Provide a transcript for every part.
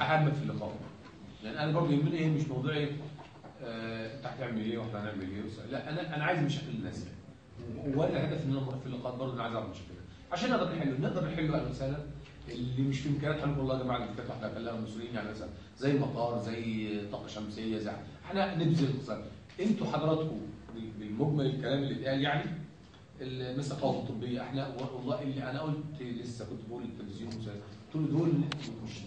أهم في اللقاء. لأن أنا برضه يهمني إيه مش موضوع إيه آه، أنت هتعمل إيه وإحنا هنعمل إيه لا أنا أنا عايز مشاكل الناس. وأنا هدف إن أنا في اللقاء برضه أنا عايز أعرف مشاكلها. عشان نقدر نحله نقدر نحله أهلا وسهلا اللي مش في إمكانيات حلو والله يا جماعة اللي فاتوا إحنا كلنا مسؤولين يعني مثلا زي مطار زي طاقة شمسية زي إحنا نبذل اقتصاد أنتوا حضراتكم بال- بالمجمل الكلام اللي اتقال يعني ال- مثل القوافل الطبية إحنا والله اللي أنا قلت لسه كنت بقول التلفزيون قلت له دول مش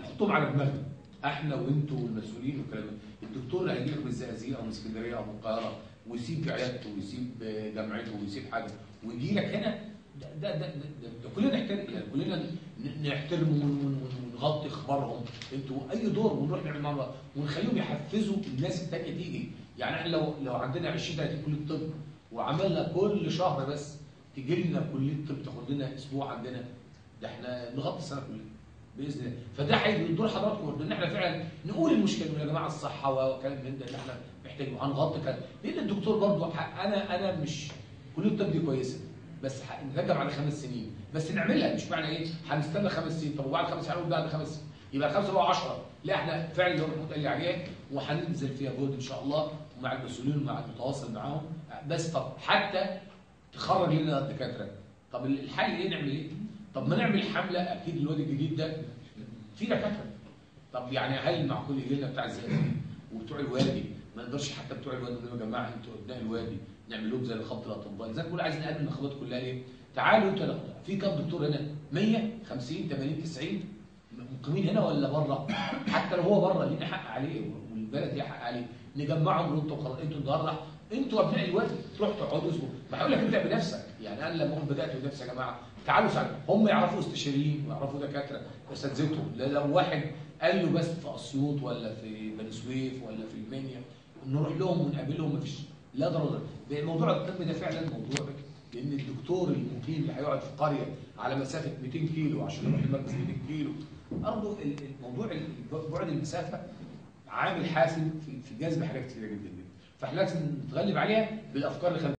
نحطهم على دماغنا إحنا وانتوا والمسؤولين والكلام ده. الدكتور اللي هيجي لك من الزقازيق أو من اسكندرية أو من القاهرة ويسيب عيادته ويسيب جامعته ويسيب حاجة ويجي لك هنا ده ده ده, ده, ده, كلنا نحترم يعني كلنا نحترمه ون- ون- ونغطي اخبارهم. أنتوا اي دور ونروح نعمل معاهم ونخليهم يحفزوا الناس التانية تيجي. يعني إحنا لو لو عندنا 20 30 كلية طب وعملنا كل شهر بس تجي لنا كلية طب تاخد لنا أسبوع عندنا ده إحنا نغطي السنة كلها. بإذن الله. فده هيدي دور حضراتكم إن إحنا فعلا نقول المشكلة يا جماعة الصحة وكلام من ده اللي إحنا محتاجين وهنغطي كده لأن الدكتور برضه أنا أنا مش كلية الطب دي كويسة بس نرجع على خمس سنين. بس نعملها مش معنى إيه؟ هنستنى خمس سنين. طب وبعد خمس سنين بعد خمس سنين. يبقى خمسة بقى 10 لا إحنا فعلا هو محمود قال لي عليه وهننزل فيها جهد إن شاء الله ومع المسؤولين ومع المتواصل معاهم. بس طب حتى تخرج لنا الدكاتره طب الحل إيه؟ نعمل إيه؟ طب ما نعمل حملة أكيد الواد الجديد ده في دكاترة طب يعني هل معقول يجي لنا بتاع الزقازيق وبتوع الوادي ما نقدرش حتى بتوع الوادي نقول يا جماعة أنتوا ابناء الوادي نعمل لهم زي نقابه الأطباء زي بقول عايز نقابل النقابات كلها ليه؟ تعالوا أنتوا. في كام دكتور هنا 100 50 80 90 مقيمين هنا ولا بره؟ حتى لو هو بره لينا حق عليه؟ والبلد ليها حق عليه. نجمعهم نقول أنتوا أنتوا النهارده أنتوا ابناء الوادي تروحوا تقعدوا أسبوع. ما هقول لك ابدا بنفسك يعني أنا لما بدأت بنفسي يا جماعة تعالوا ساعدوا. هم يعرفوا استشاريين ويعرفوا دكاترة. اساتذتهم لو واحد قال له بس في أسيوط ولا في بني سويف ولا في المنيا نروح لهم ونقابلهم مفيش. لا ضرر. موضوع الطب ده فعلا موضوع الدكتور المقيم اللي هيقعد في قريه على مسافة 200 كيلو عشان يروح المركز 200 كيلو. برضه الموضوع بعد المسافة عامل حاسم في جذب حاجات كتيرة جدا جدا. فاحنا لازم نتغلب عليها بالأفكار اللي